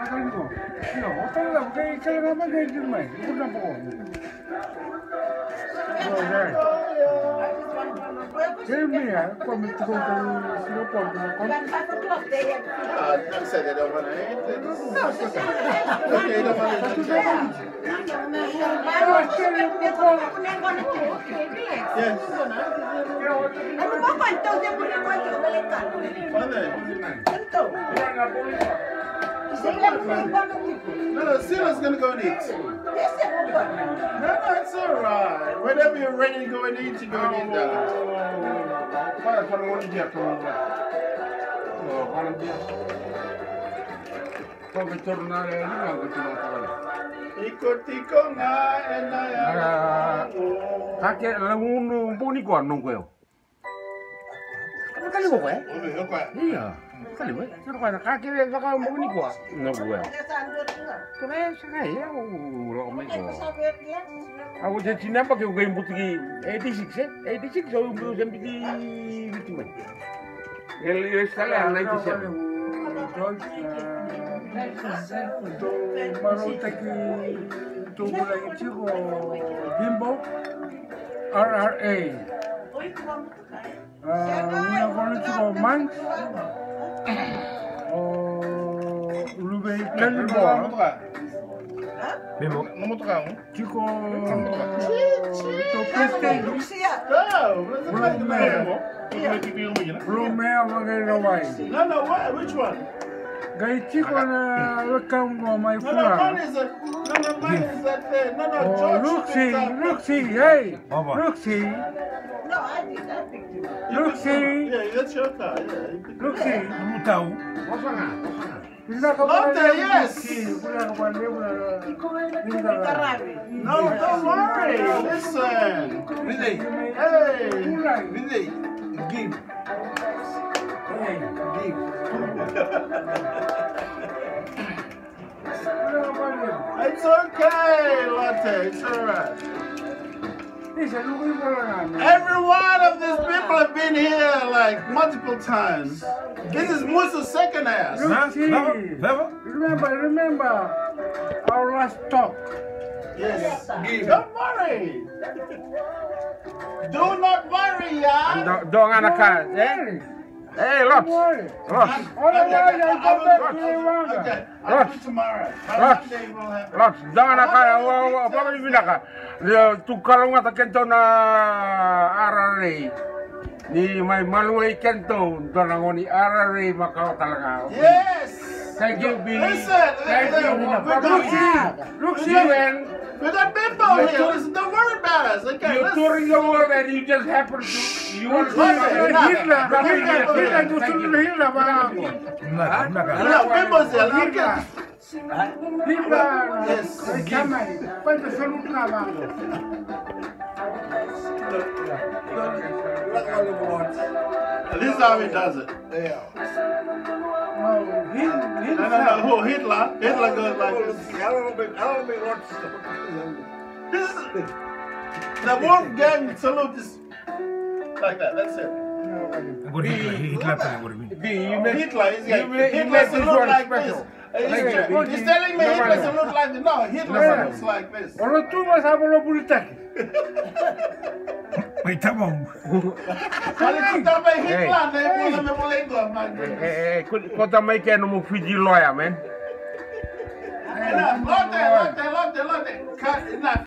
나가지고이어떤가 우리 이쪽에 가면 되지 뭐 이거 보고 Jeremiah, como tu contou, se não pode, não pode. Ah, não sei, ele é uma lente. Não, você sabe. Ele é uma lente. Eu acho que ele é um pouco... Yes. Eu não vou falar, então, depois eu vou te colocar. Então. No, no, Sila's gonna go and eat. No, no, it's alright. Whenever you're ready to go and eat, you go and eat that. Para para wani dia to. Oh, para dia. Ko ke tornare ni nga ko tino ko. Iko tiko nga ena ya. Kake la unu mbuni ko anong Nakaliwa ko eh. Iya. Nakaliwa. Sino ka nakakilala ka ka mo ni ko? Nabuwa. Kaya sa kaya ulo ko ko. Ako sa China pa kayo kayo butiki 86 eh. 86 so mo sa biti biti man. El estala 97. Το μαρότακι του Βουλαγιτσίγου Bimbo RRA Ah, Manx. Oh. Bimbo. Nomor tukang? Chico to the Romeo. Romeo. Romeo Magarawai. No, no? Which one? Gai chico na welcome mo my No, no, mine fura. is a, no, no, mine is that there. No, no, Oh, George. Luxi, is that- Luxi, hey, Baba. Luxi, You can Luxi, do- Yeah, that's your car. Yeah, you can do Luxi. Kamu tahu? Bila ka Lotte, ba yes. Bila ka ba Bila No, don't worry. Listen. Vinay, Hey. Vinay, give, give. It's okay, Lotte. It's all right. Every one of these people have been here like multiple times. This is Musa's second ass. Luxi. Never? Remember, remember our last talk. Yes. Don't worry. Do not worry, yeah don't anak kan, eh? Eh, Hey, look. Look. Look. Jangan akan apa apa ini nak. Dia tukar rumah tak kento na arare. Ni mai maluai kento tanangoni arare makau talaga. Yes. Thank you, Billy. Listen, thank you. Look, look, look, We're look, bimbo here. Listen, don't worry about us. Okay, you're touring the world and you just happen to. You want to Listen, Hitler, enough. Hitler, Enough. Hitler, Hitler, Enough. justru Hitler bang aku. Nakal, nakal. No, Bimbo's here. Look Hitler, at Hitler, Yes. sama ni, pada seluruh nama. This is how he does it. Oh, Hitler, No, no, no. Who? Hitler? Hitler goes like this. This is the Wolfgang salute is like that. That's it. What Hitler? Hitler playing with me. You make Hitler is like, make, Hitler salute like this. He's, telling me Hitler salute like this. No, Hitler looks like this. Olo tu mas hablo puritaki. Wait, come on. Ali também Hitler, né? Pula me pula England, man. É, Hey, mais que é no Fiji lawyer, man. Lote, lote, lote, lote.